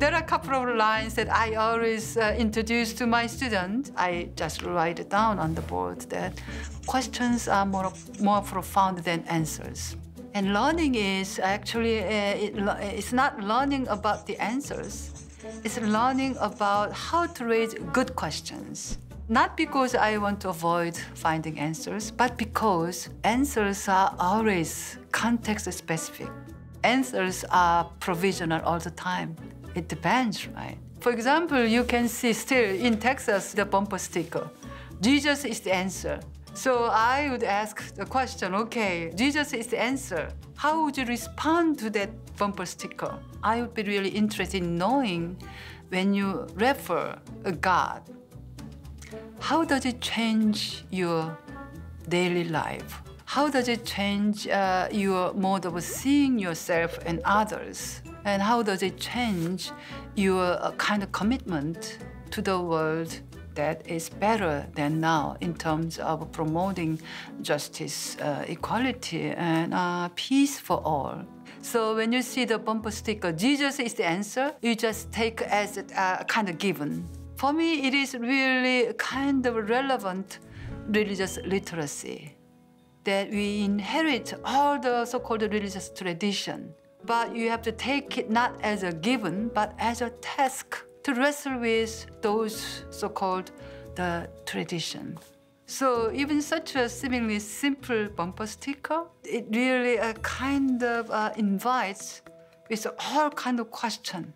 there are a couple of lines that I always uh, introduce to my students. I just write it down on the board that questions are more, more profound than answers. And learning is actually, uh, it, it's not learning about the answers. It's learning about how to raise good questions. Not because I want to avoid finding answers, but because answers are always context specific. Answers are provisional all the time. It depends, right? For example, you can see still in Texas the bumper sticker. Jesus is the answer. So I would ask the question, okay, Jesus is the answer. How would you respond to that bumper sticker? I would be really interested in knowing when you refer a God, how does it change your daily life? How does it change uh, your mode of seeing yourself and others? And how does it change your uh, kind of commitment to the world that is better than now in terms of promoting justice, uh, equality, and uh, peace for all? So when you see the bumper sticker, Jesus is the answer, you just take as a uh, kind of given. For me, it is really kind of relevant religious literacy that we inherit all the so-called religious tradition, but you have to take it not as a given, but as a task to wrestle with those so-called the tradition. So even such a seemingly simple bumper sticker, it really uh, kind of uh, invites with all kind of question